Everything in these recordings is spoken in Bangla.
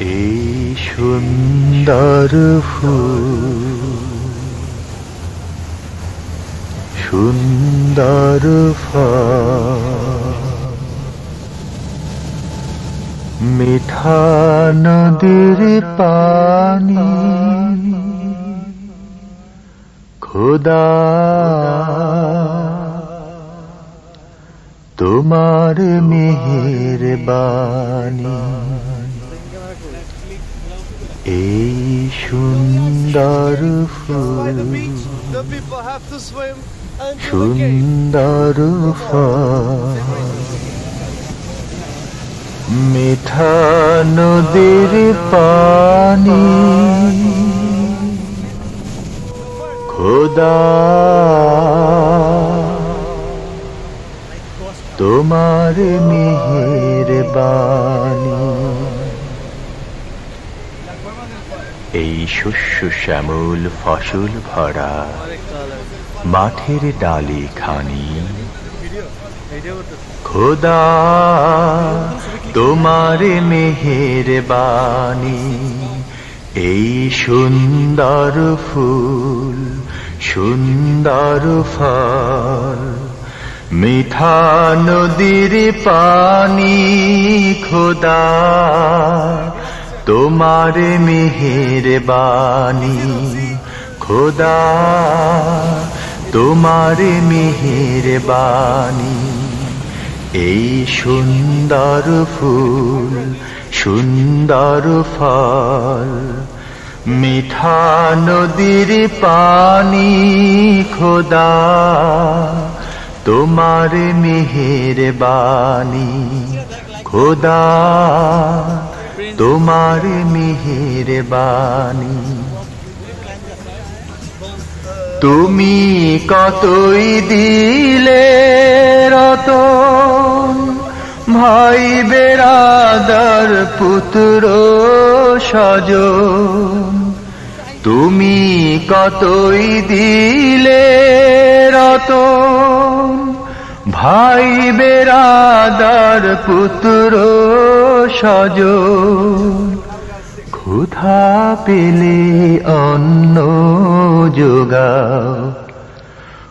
এই সুন্দর ফুল সুন্দর মিঠা নদীর পানি খোদা তোমার মেহের বাণী। এই সুন্দর ফুল. সুন্দর মিঠা নদীর পানি। খোদা তোমার মেহের বাণী। এই শস্য শ্যামল ফসল ভরা। মাঠের ডালে খানি। খোদা, তোমার মেহের বাণী এই সুন্দর ফুল, সুন্দর ফল। মিঠা নদীর পানি খোদা। তোমার মেহের বাণী খোদা, তোমার মেহের বাণী এই সুন্দর ফুল, সুন্দর ফল, মিঠা নদীর পানি। খোদা, তোমার মেহের বাণী খোদা তোমার মেহের বাণী তুমি কতই দিলে রতন, ভাই বেড়াদার পুত্র সজন তুমি কতই দিলে রতন ভাই বেড়াদার পুত্র সজন ক্ষুধা পেলে অন্ন যোগাও।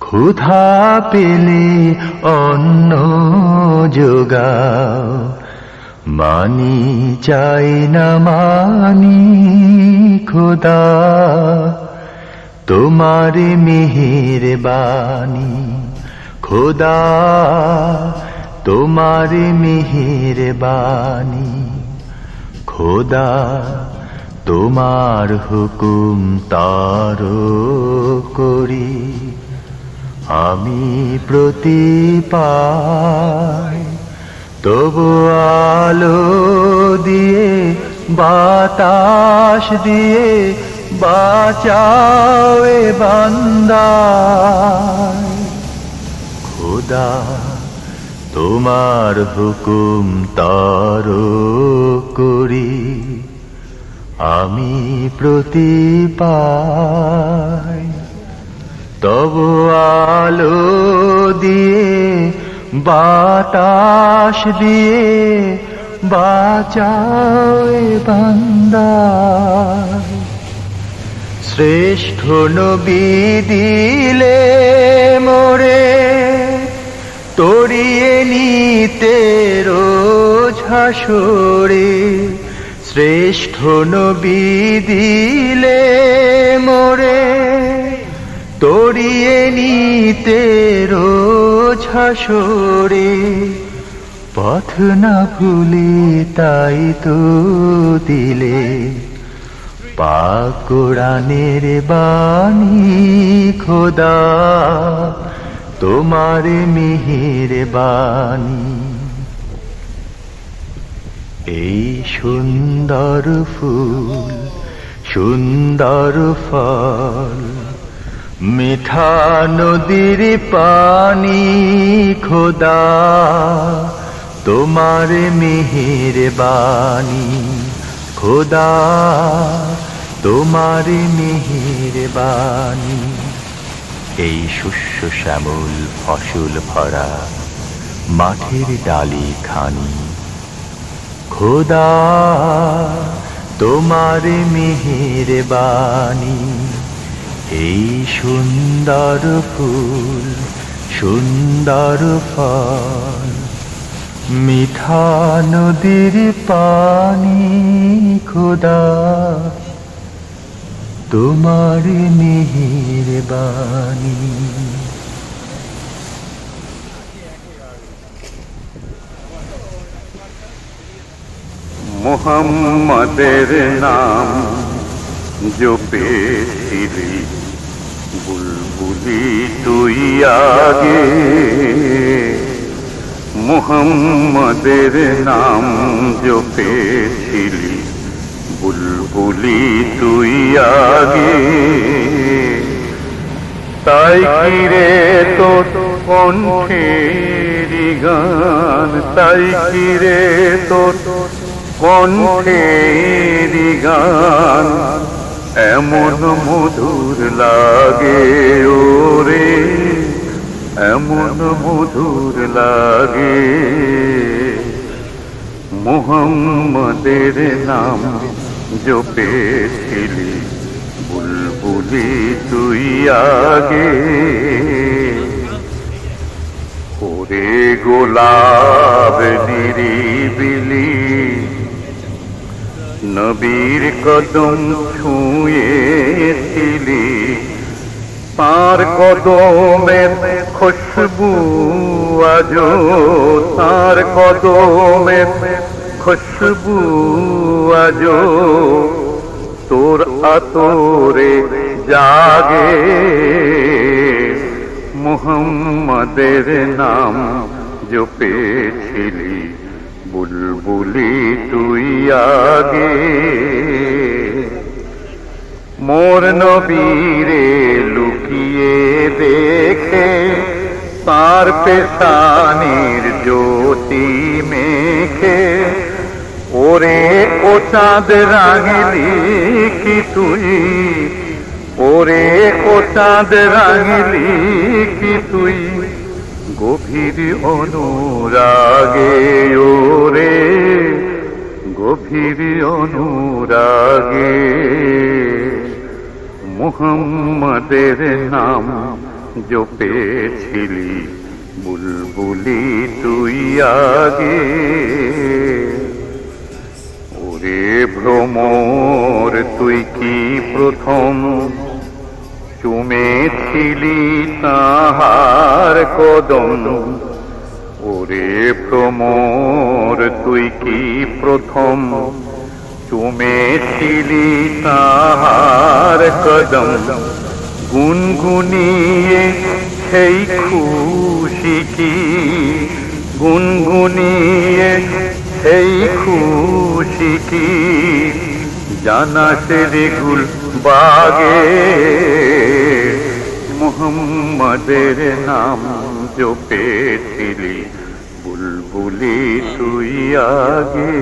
ক্ষুধা পেলে অন্ন যোগাও। মানি চাই না মানি খোদা তোমার মেহের বাণী খোদা, তোমার মেহের বাণী খোদা, তোমার হুকুম তার করি। আমি প্রতি পাই তবু আলো দিয়ে, বাতাস দিয়ে বাঁচাওয়ে বান্দায় খোদা তোমার হুকুম তার করি। আমি প্রতি পাই তব আলো দিয়ে, বাতাস দিয়ে বাঁচাওয়ে বান্দায়। শ্রেষ্ঠ নবী দিলে মোরে তরিয়ে নিতে রোজ হাসরে, শ্রেষ্ঠ নবী দিলে মোরে। তরিয়ে নিতে রোজ হাসরে, পথ না ভুলে তাই তো দিলে। পাক কোরআনের বাণী খোদা তোমার মিহির বাণী এই সুন্দর ফুল, সুন্দর ফল, মিঠা নদীর পানি খোদা, তোমার মিহির বাণী খোদা, তোমার মিহির বাণী এই শস্য শ্যামল ফসল ভরা মাঠের ডালি খানি। খোদা, তোমার মেহের বাণী এই সুন্দর ফুল, সুন্দর ফল, মিঠা নদীর পানি, খোদা। তোমার মেহের বাণী। মোহাম্মদের নাম জপেছিলি বুলবুলি তুই আগে। মোহাম্মদের নাম জপেছিলি বুলবুলি তুই আগে। তাই কিরে তোর কণ্ঠেরি গান? তাই কিরে তোর কণ্ঠেরি গান? এমন মধুর লাগে ওরে, এমন মধুর লাগে। মোহাম্মদের নাম জপেছিলি বুলবুলি তুই আগে ওরে গোলাপ নিরিবিলি নবীর কদম ছুঁয়েছিলি তার কদমে খুশবু আজো তার কদমে খুশবু আজো, তোর আতরে জাগে। মোহাম্মদের নাম জপেছিলি বুলবুলি তুই আগে। মোর নবীরে লুকিয়ে দেখে, তার পেশানির জ্যোতি মেখে। ওরে ও চাঁদ রাঙিলি কি তুই? ওরে ও চাঁদ রাঙিলি কি তুই? গভীর অনুরাগে ওরে, গভীর অনুরাগে মুহাম্মাদের নাম জপেছিলি বুলবুলি তুই আগে। ওরে ভ্রমর, তুই কি প্রথম? চুমেছিলি তাহার কদম। ওরে ভ্রমর, তুই কি প্রথম? চুমেছিলি তাহার কদম। গুনগুনিয়ে সেই খুশি কি? গুনগুনিয়ে সেই খুশি কি জানাতে রেগুল বাগে? মোহাম্মদের নাম জপেছিলি বুলবুলি তুই আগে।